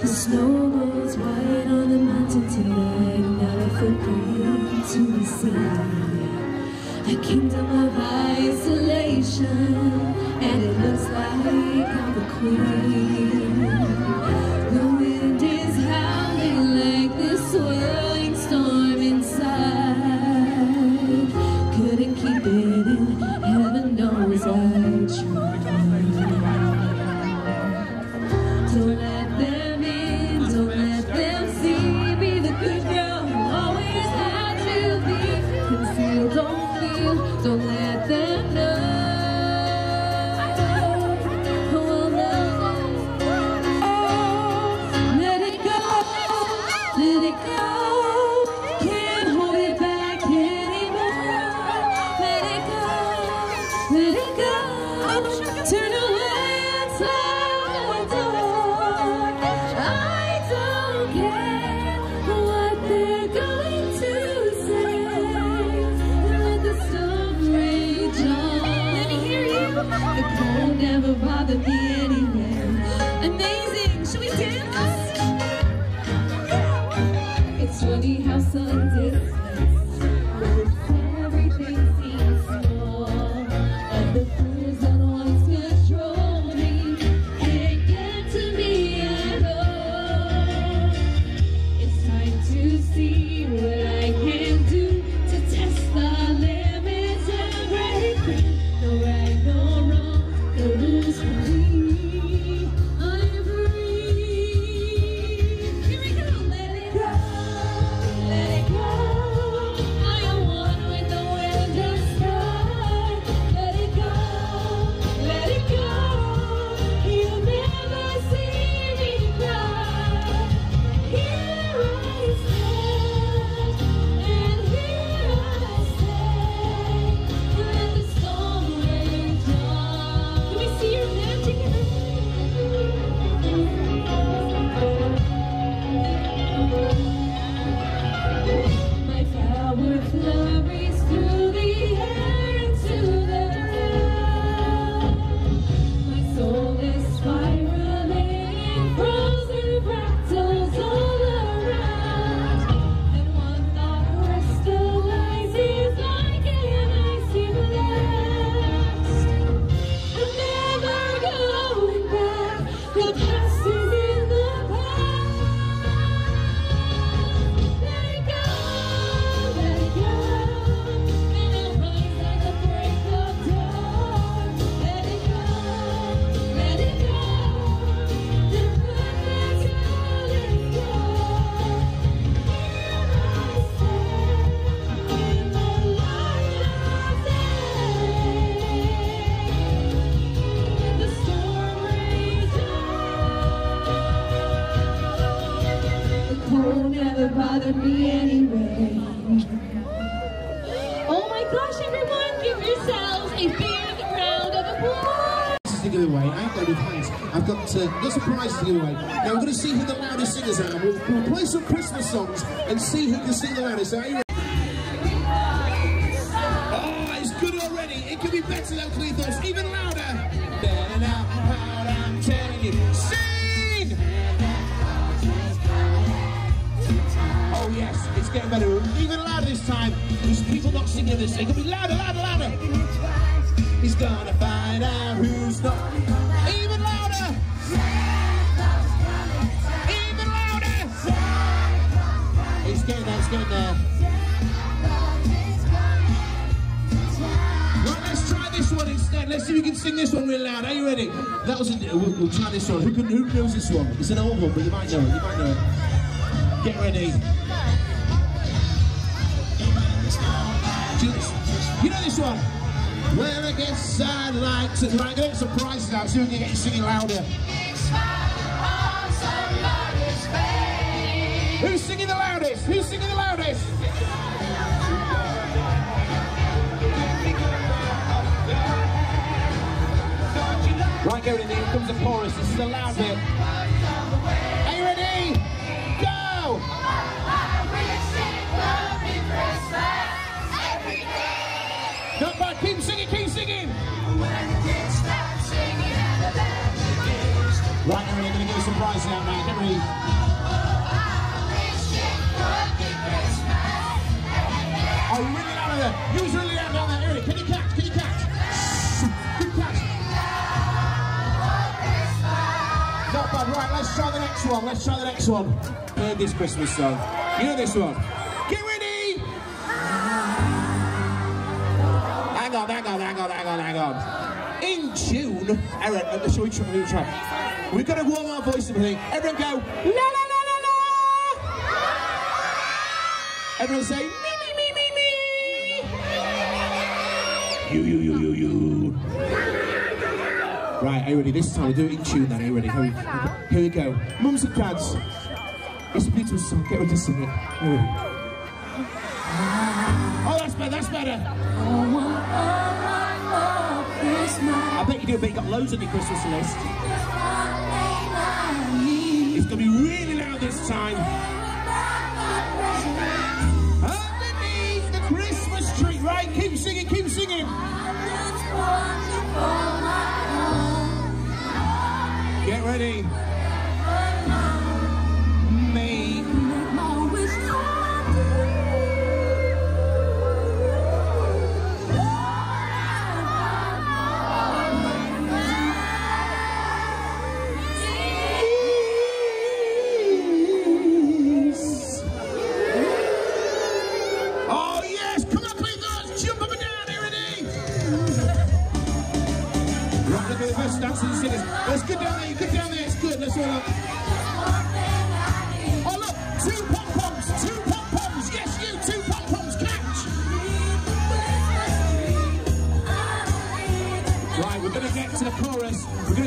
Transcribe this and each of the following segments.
The snow was white on the mountain tonight, not a footprint to be seen. A kingdom of isolation, and it looks like I'm the queen. Free. No gosh, everyone, give yourselves a big round of applause. This to give away. I ain't got any plans. I've got uh, lots of prizes to give away. Now we're going to see who the loudest singers are. We'll, we'll play some Christmas songs and see who can sing the loudest. Are you ready? This. It can be louder, louder, louder. He's gonna find out who's not. Even louder! Even louder! It's getting there, it's getting there. Right, let's try this one instead. Let's see if we can sing this one real loud. Are you ready? That was a, we'll, we'll try this one. Who, can, who knows this one? It's an old one, but you might know it. You might know it. Get ready. You- You this one? When I guess I'd like to. Right, gonna get some prizes out so we can get you singing louder. Who's singing the loudest? Who's singing the loudest? Right, ready. Here comes the chorus. This is the loud bit. Prizes out now. Get ready. Oh, you're really loud there. Who's really loud down there? Eric, can you catch? Can you catch? Good catch. Not bad. Right, let's try the next one. Let's try the next one. Heard this Christmas song. You know this one. Get ready. Hang on, hang on, hang on, hang on, hang on. In tune. Aaron, shall we try? Shall we try? We've got to warm our voice up, I think. Everyone go, la la la la la. Everyone say, me me me me me. You you you you you. Right, are you ready? This time we do it in tune then, are you ready? Here we, here we go. Mums and dads, it's a beautiful song, get ready to sing it. Oh, that's better, that's better. I bet you do, but you got loads on your Christmas list. It's to be really loud this time. Underneath the Christmas tree. Right, keep singing, keep singing. Get ready.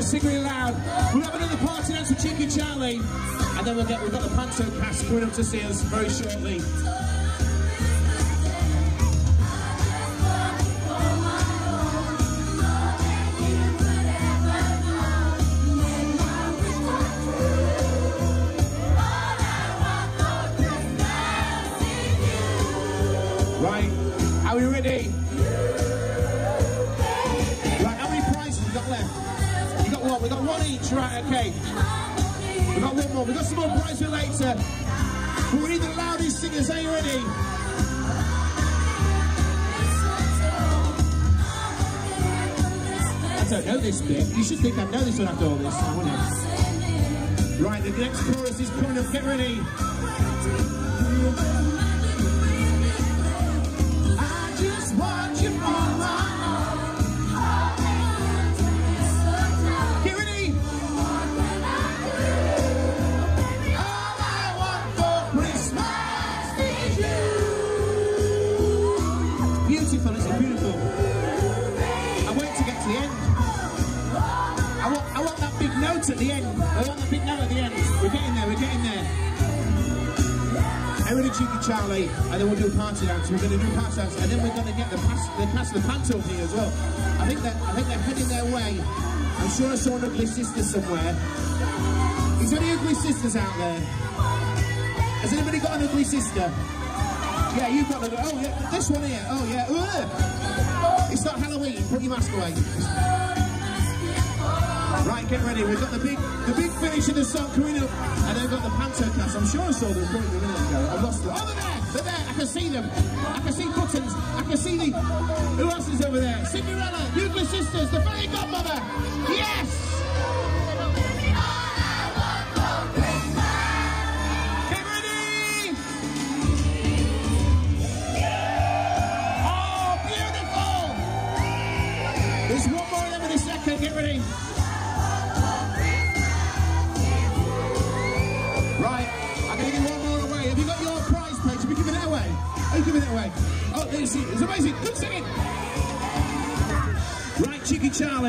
To sing really loud. We'll have another party dance with Cheeky Charlie. And then we'll get, we've got the Panto cast coming up to see us very shortly. Right, are we ready? We got one each, right, okay. We got one more, we got some more prizes later. But we need the loudest singers, are you ready? I don't know this bit. You should think I know this one after all this, wouldn't you? Right, the next chorus is coming up, get ready. And then we'll do party dance. We're going to do party dance, and then we're going to get the pass, the cast of the panto here as well. I think that I think they're heading their way. I'm sure I saw an ugly sister somewhere. Is there any ugly sisters out there? Has anybody got an ugly sister? Yeah, you've got an. Oh yeah, this one here. Oh yeah. Ugh. It's not Halloween. Put your mask away. Right, get ready. We've got the big, the big finish of the song coming up, and then we've got the panto cast. I'm sure I saw them a minute ago. I've lost them. Oh, they're there. They're there. I can see them. I can see buttons. I can see the. Who else is over there? Cinderella, Ugly Sisters, the Fairy Godmother. Yes.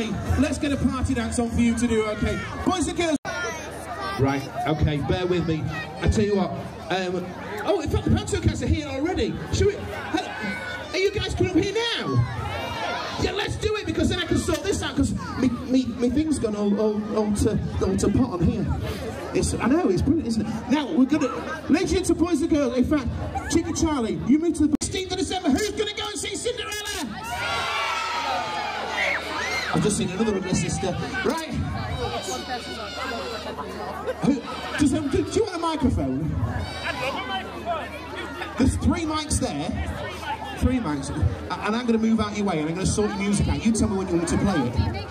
Charlie, let's get a party dance on for you to do, okay? Boys and girls. Right, okay, bear with me. I tell you what. Um, oh, in fact, the Panto cats are here already. Should we? Are you guys coming up here now? Yeah, let's do it because then I can sort this out because me, me, me thing's gone all, all, all, to, all to pot on here. It's, I know, it's brilliant, isn't it? Now, we're going to, let's get to boys and girls. In fact, Cheeky Charlie, you move to the 16th of December. Who's going to go and see Cinderella? I've just seen another ugly sister. Right. Does, um, do, do you want a microphone? There's three mics there. Three mics. A- And I'm going to move out your way and I'm going to sort your music out. You tell me when you want to play it.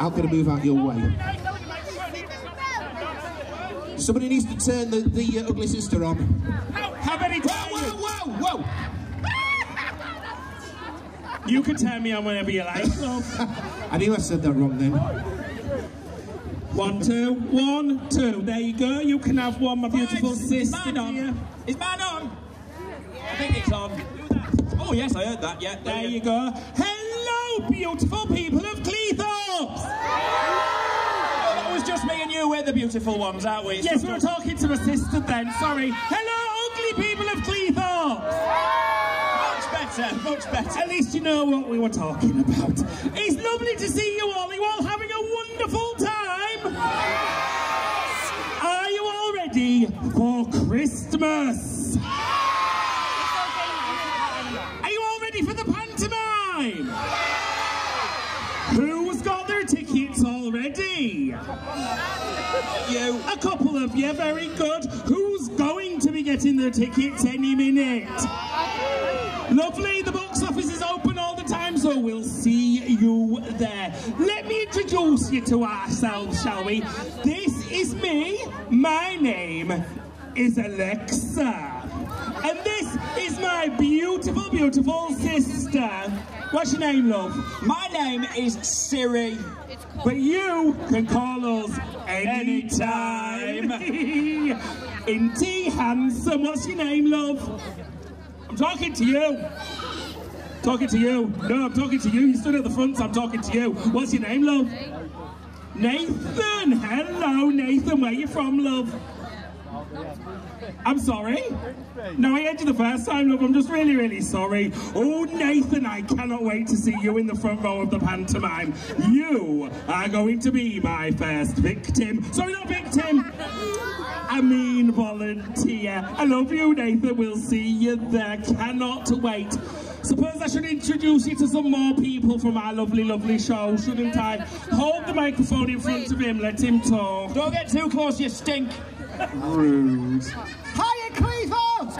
I'm going to move out your way. Somebody needs to turn the, the uh, ugly sister on. How many Whoa, whoa, whoa, whoa! You can turn me on whenever you like, love. I knew I said that wrong then. One, two, one, two. There you go. You can have one, my beautiful Right, sister. Is mine on? Is mine on? I think it's on. Oh yes, I heard that. Yeah, There you go. Hello, beautiful people of Cleethorpes. Oh, that was just me and you. We're the beautiful ones, aren't we? It's Yes, we were talking to my sister then. Sorry. Hello, ugly people of Cleethorpes. Much better, much better. At least you know what we were talking about. It's lovely to see you all. Are you all having a wonderful time? Are you all ready for Christmas? Are you all ready for the pantomime? Who's got their tickets already? You. A couple of you, very good. Who's going to be getting their tickets any minute? Lovely, the box office is open all the time, so we'll see you there. Let me introduce you to ourselves, shall we? This is me. My name is Alexa. And this is my beautiful, beautiful sister. What's your name, love? My name is Siri. But you can call us anytime. Inty Handsome, what's your name, love? I'm talking to you. Talking to you. No, I'm talking to you. You stood at the front, so I'm talking to you. What's your name, love? Nathan. Hello, Nathan. Where you from, love? I'm sorry. No, I heard you the first time, love. I'm just really, really sorry. Oh, Nathan, I cannot wait to see you in the front row of the pantomime. You are going to be my first victim. Sorry, not victim. I mean volunteer. I love you, Nathan. We'll see you there. Cannot wait. Suppose I should introduce you to some more people from our lovely, lovely show, shouldn't I? Hold the microphone in front of him, let him talk. Don't get too close, you stink. Rude. Hiya, Cleveland!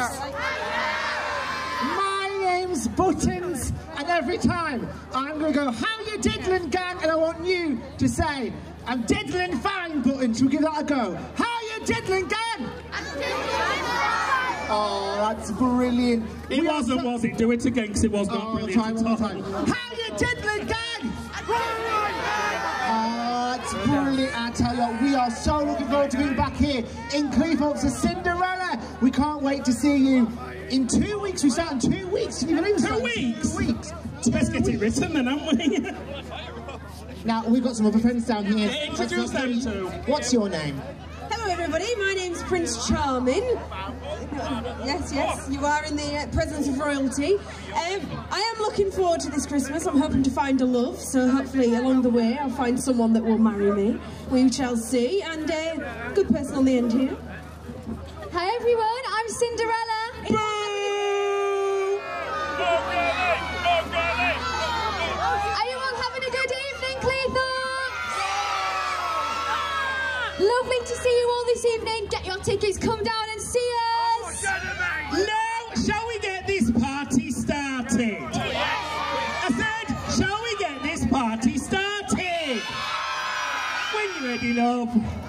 My name's Buttons, and every time I'm going to go, How you diddling, gang? And I want you to say, I'm diddling fine, Buttons. We'll give that a go. How you diddling, gang? Oh, that's brilliant. It We wasn't, so- was it? Do it again, because it was not Oh, brilliant time, at one all. time. How you diddling, gang? Oh, that's brilliant. I tell you, what, we are so looking forward to being back here in Cleveland for Cinderella. We can't wait to see you in two weeks. We start in two weeks. Can you believe it? Two Start in weeks? Two weeks. Best get it written then, haven't we? Now, we've got some other friends down here. Yeah, introduce them too. What's your name? Hello, everybody. My name's Prince Charming. Yes, yes, you are in the uh, presence of royalty. Um, I am looking forward to this Christmas. I'm hoping to find a love, so hopefully along the way I'll find someone that will marry me. We shall see. And uh, good person on the end here. Hi everyone, I'm Cinderella. Are you all having a good evening? Lovely to see you this evening. Get your tickets, come down and see us. now, shall we get this party started? I said, shall we get this party started? When you're ready, love.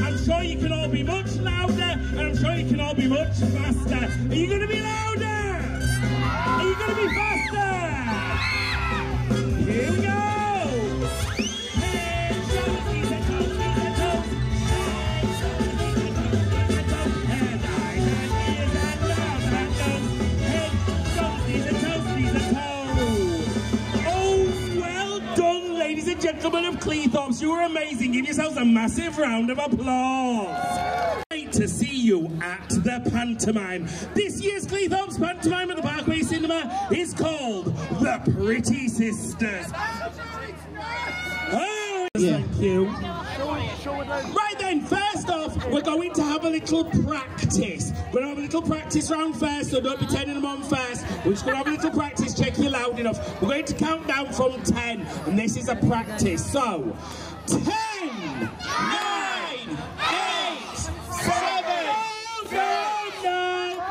I'm sure you can all be much louder, and I'm sure you can all be much faster. Are you going to be louder? Are you going to be faster? Gentlemen of Cleethorpes. You were amazing. Give yourselves a massive round of applause. Great to see you at the pantomime. This year's Cleethorpes pantomime at the Parkway Cinema is called The Pretty Sisters. Oh, thank you. Right then, first off, we're going to have a little practice. We're going to have a little practice round first, so don't be turning them on first. We're just going to have a little practice, check you're loud enough. We're going to count down from 10, and this is a practice. So, 10, 9, 8, 7, no,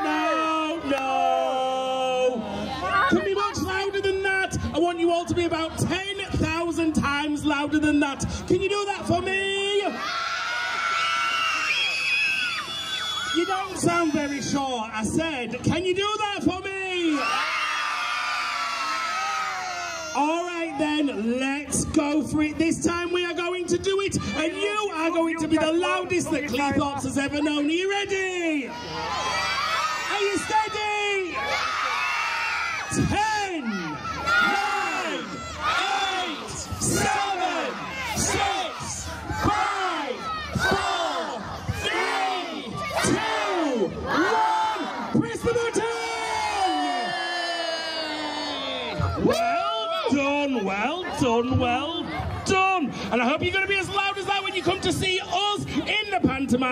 no, no, no. Can be much louder than that. I want you all to be about 10,000 times louder than that. Can you do that for me? You don't sound very sure. I said, can you do that for me? All right then, let's go for it. This time we are going to do it, and you are going to be the loudest that Cleethorpes has ever known. Are you ready? Are you steady?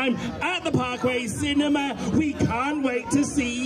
Pantomime at the Parkway Cinema. We can't wait to see